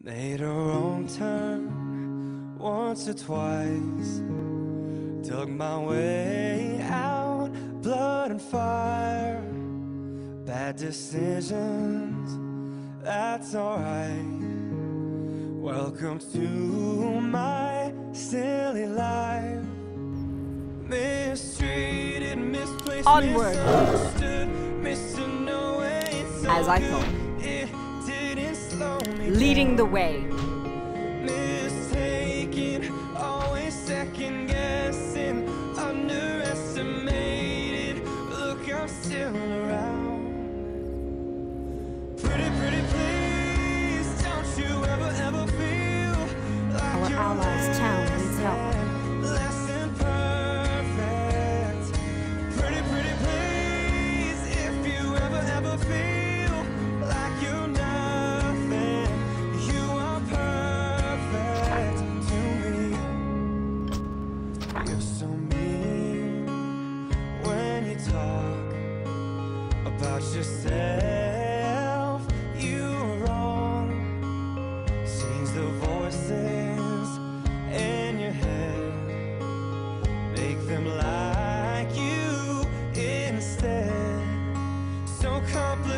Made a wrong turn once or twice. Dug my way out, blood and fire. Bad decisions, that's alright. Welcome to my silly life. Mistreated, misplaced, Onward. misunderstood, to know it's As I thought. Leading the way. Mistaken, always second so mean when you talk about yourself. You're wrong. Change the voices in your head, make them like you instead. So complicated.